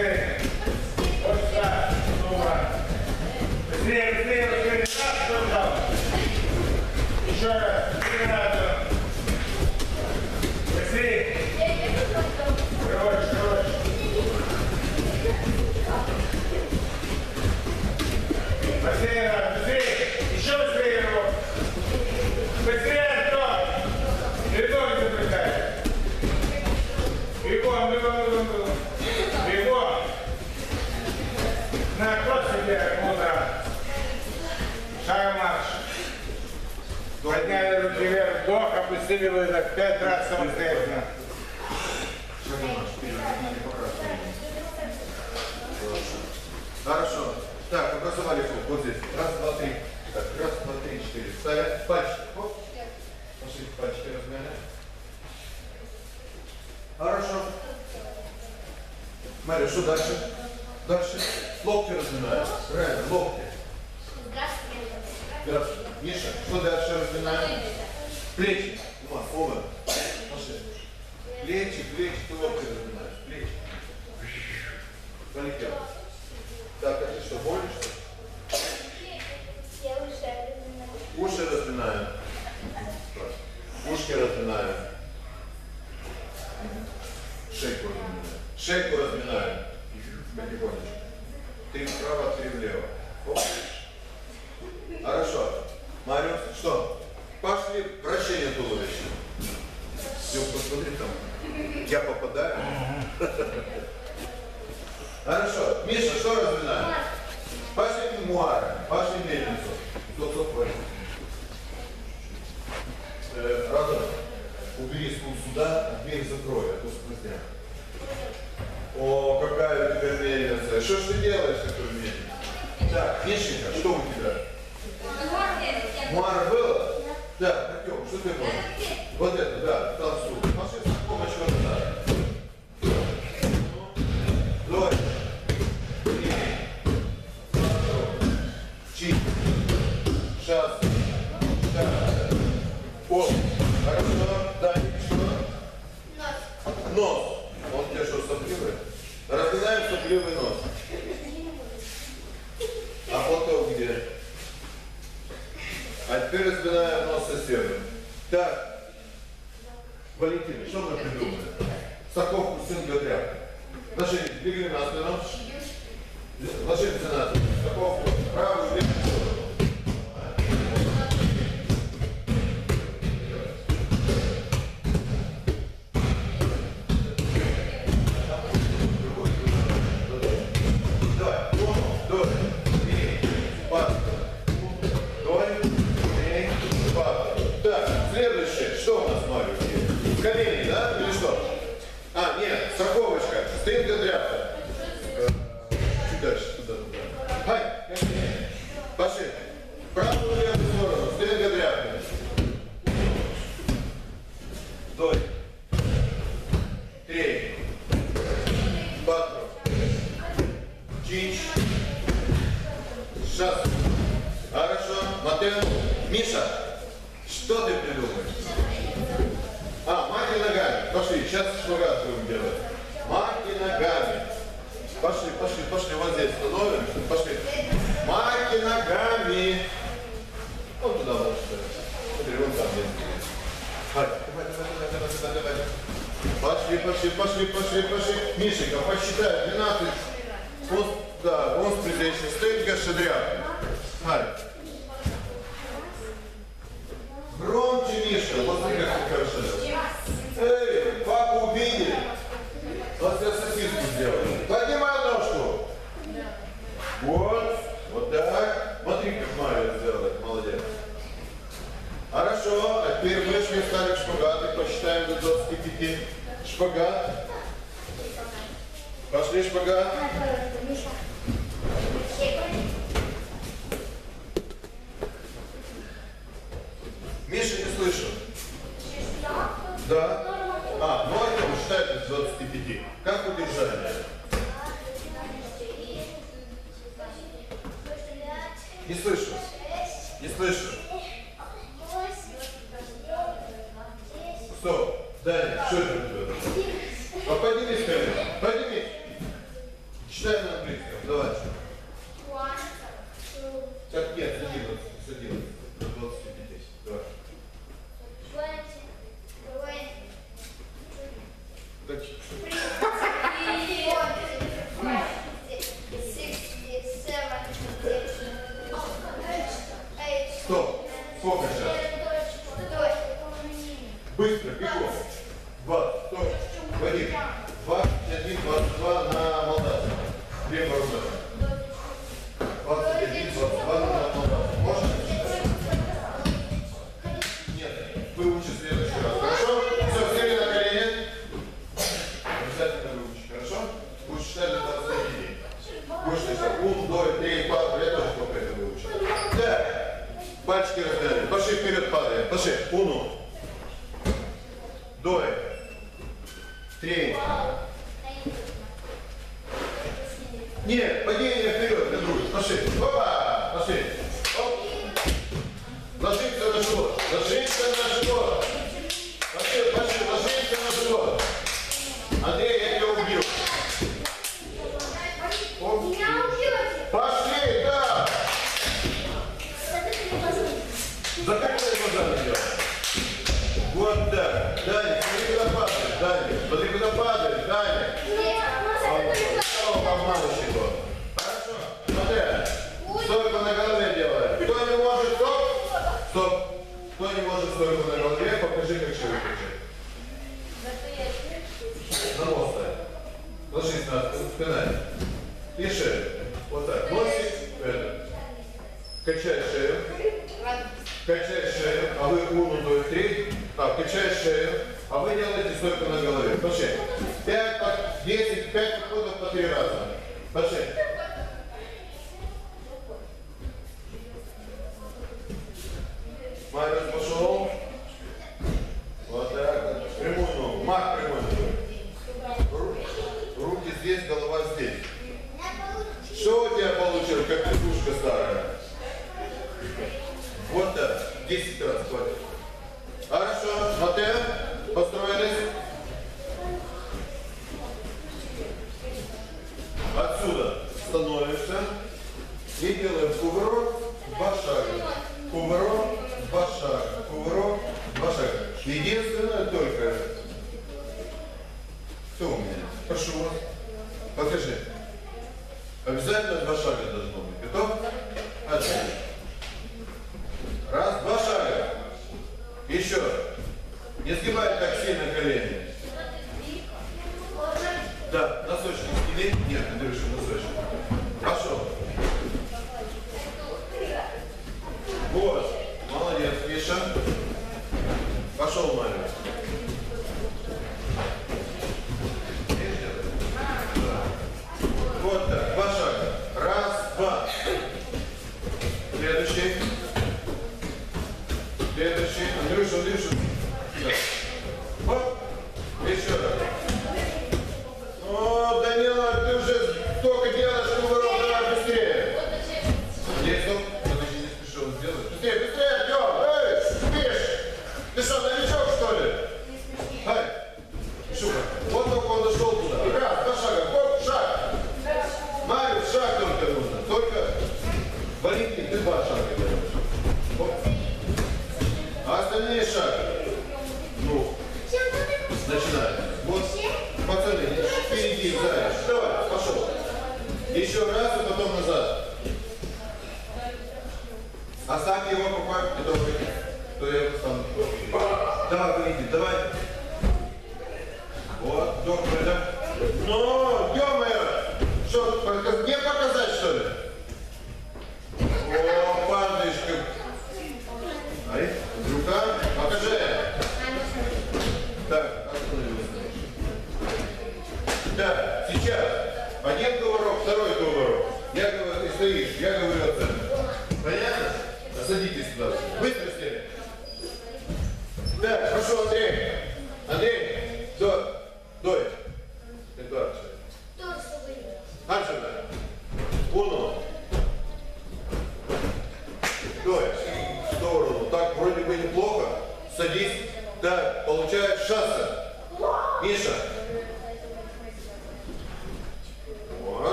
быстрее. Подняли руки вверх, вдох, опустили выдох. Пять раз самостоятельно. Хорошо. Так, образовали круг. Вот здесь. Раз, два, три. Так, раз, два, три, четыре. Ставят. Пальчики. Оп. Пошли, пальчики размяли. Хорошо. Мария, что дальше? Дальше. Локти разминаем. Правильно, локти. Здравствуй. Миша, что дальше разминаем? Плечи. Ума, оба. Пошли. Плечи, плечи, ты локти разминаешь. Плечи. Полетел. Так, а ты что, больно что ли? Уши разминаем. Ушки разминаем. Шейку разминаем. Шейку разминаем. Потихонечку. Ты вправо, ты влево. Оп. Хорошо. Мариус, что? Пошли вращение туловища. Все, посмотри там. Я попадаю. Хорошо. Миша, что разминаем? Пошли мемуары, пошли мельницу. Кто кто хватит? Э, Радон, убери стул сюда, а дверь закрой, а то сквозняк. О, какая у тебя мельница. Что ж ты делаешь, такой мельница? Так, Мишенька, что у тебя? Муара было? Да, Артем, что ты можешь? Вот это, да, Разгонаем сопливый Пошли, пошли, пошли. Вот здесь становим. Пошли. Маки ногами. Вот туда вот. Смотри, вон там есть. Давай, давай, давай, давай, давай, давай. Пошли, пошли, пошли, пошли, пошли. Мишенька, посчитай. 12. Он, да, он с предыдущей стынка шадряк. Харь. Громче, Миша. Вот смотри, как ты хорошо делаешь. Эй, папу увидели. Вот я сосиску сделал. Поднимай ножку. Вот, вот так. Смотри, как Мария сделала. Молодец. Хорошо, а теперь вышли, встали к шпагату, посчитаем до 25. Шпагат. Пошли шпагат. Читай на английском, давай. One, two. Как нет? выучу в следующий раз. Хорошо? Все, встали на колени. Обязательно выучи, хорошо? Будешь читать до 23 дней. Будешь читать ум, дой, три, пап, я тоже пока это выучу. Так, пальчики раздали. Пошли вперед, падаем. Пошли. Уну. Так, качай шею. А вы делаете столько на голове. Пошли. 5, 10, 5 подходов по 3 раза. Пошли. становишься и делаем кувырок, два шага, кувырок, два шага, кувырок, два шага. Единственное только, кто у меня? Прошу вас. Russell and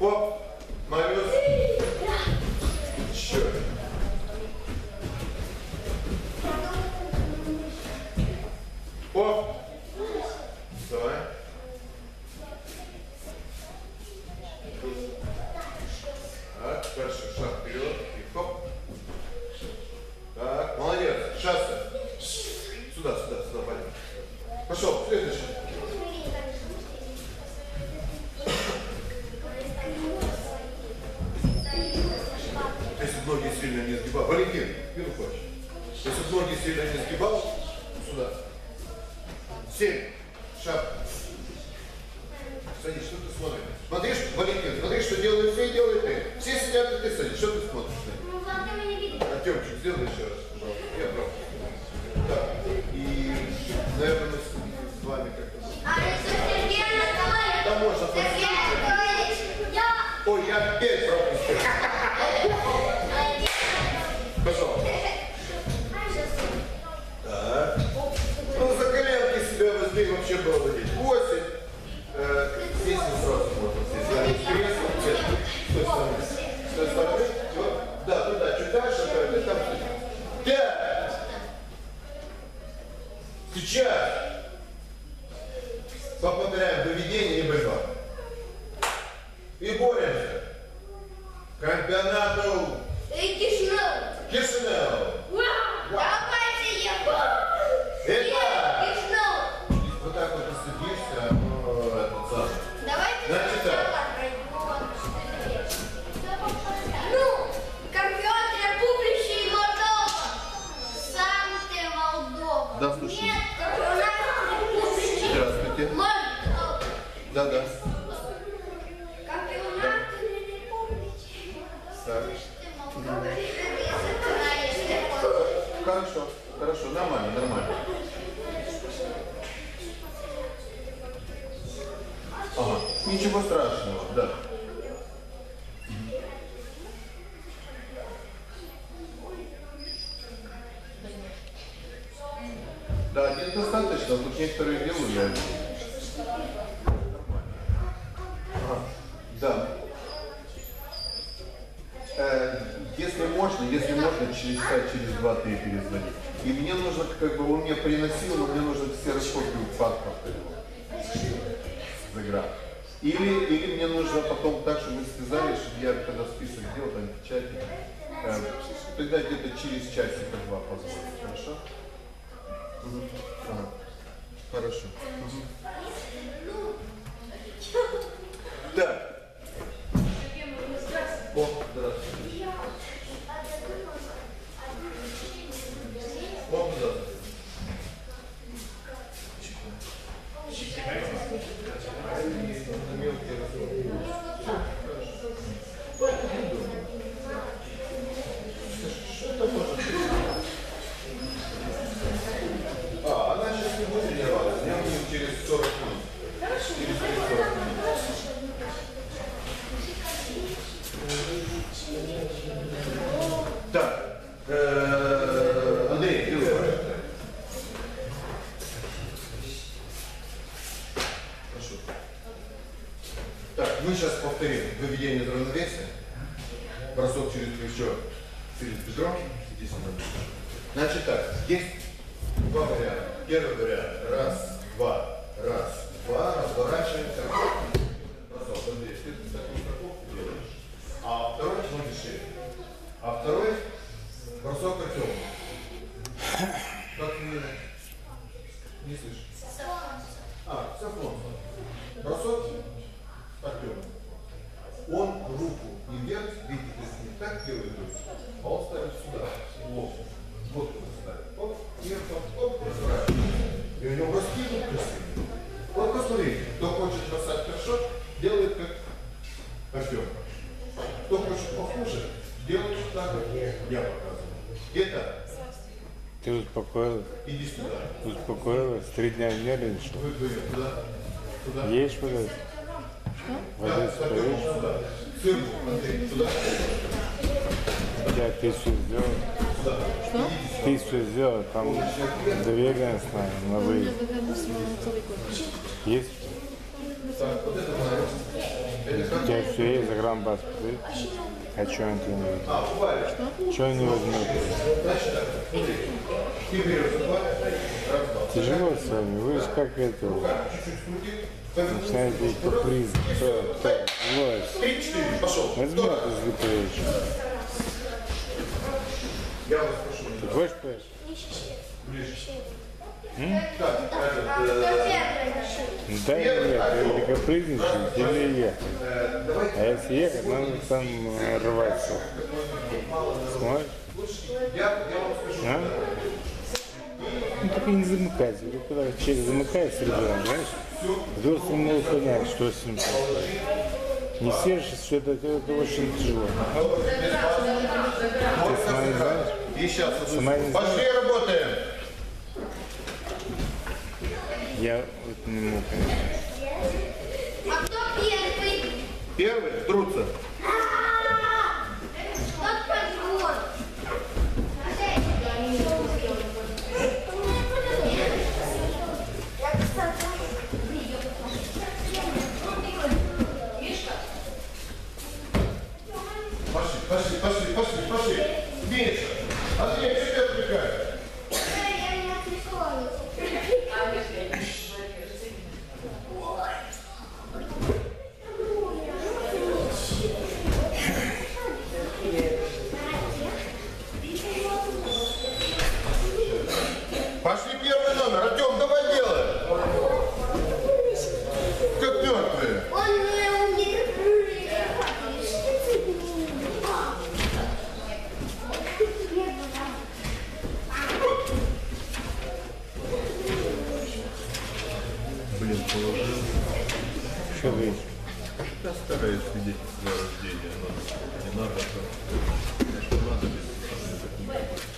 Well, ноги сильно не сгибал. Сюда. Семь. Шаг. Садись, что ты смотришь? Смотришь, Валентин, смотри, что делают все и делают ты. Все сидят, и ты садишь. Что ты смотришь? Ну, Артемчик, сделай еще раз. Да, слушай. Здравствуйте. Компьютер публичный. Так. Хорошо, хорошо, нормально, нормально. Ага, ничего страшного, да. Да, один достаточно, тут вижу. Ага, Да. Э, если можно, если можно, через часа, через два-три перезвонить. И мне нужно, как бы он мне приносил, но мне нужно ксерокопию фактов его заграв. Или, или мне нужно потом так, чтобы вы сказали, чтобы я когда список сделал, там печати, э, тогда где-то через часика два позвонить. Хорошо? Мгм. Ага. Хорошо. Мгм. Так. О, здравствуйте. О, здравствуйте. Мелкие разговоры. Что это может быть? А, она сейчас не будет тренироваться, я буду через 40 минут. Через 40 минут. Так, э, Андрей, ты выходишь. Прошу. Так, мы сейчас повторим выведение из равновесия. Бросок через плечо, через бедро. Сюда. Значит так, есть два варианта. Первый вариант. Раз, два, раз, два. Разворачиваемся. Бросок. Андрей, ты такую страховку делаешь. А второй ноги шире. А второй бросок Артема. Как не, не слышишь? А, Сафронов. Бросок Артема. Он руку не вверх, видите, то есть не так делает руку, а он ставит сюда, лоб. Вот он ставит. Оп, и потом, оп, разворачивается. И у него броски идут красивые. Вот посмотрите, кто хочет бросать хорошо, делает как Артем. Кто хочет похуже, делает так, как я показываю. Это, Ты успокоилась? иди сюда. Успокоилась? Три дня не нервничал? Вы вдвоем туда. Туда. Ешь водой? Да, Водой Артем, поешь? сюда. Сын, Андрей, туда. Я ты все сделал? Ты все сделал? Там доверенностная на выезд. Есть? У тебя все есть, загранпаспорт? А что они тебе не возьмут? Бывает. Что. Ты берешь два, раз, два. Тяжело с вами, вы же как это, начинаете каприз. Кто, кто, злость. Три, четыре, Я вас прошу. Ты этот, э, Ну дай мне ехать, или давайте А если ехать, надо там рваться. Я, я скажу. А? Ну так и не замыкайся. Куда человек замыкается ребенок, знаешь? Взрослый может понять, что с ним происходит. Не сердишься, что это, это очень тяжело. Ты сама не знаешь? И сейчас, сама не знаешь? Пошли работаем! Я вот не могу, конечно. положил. Что вы? Я стараюсь видеть для рождения, но не надо, а то, что надо, без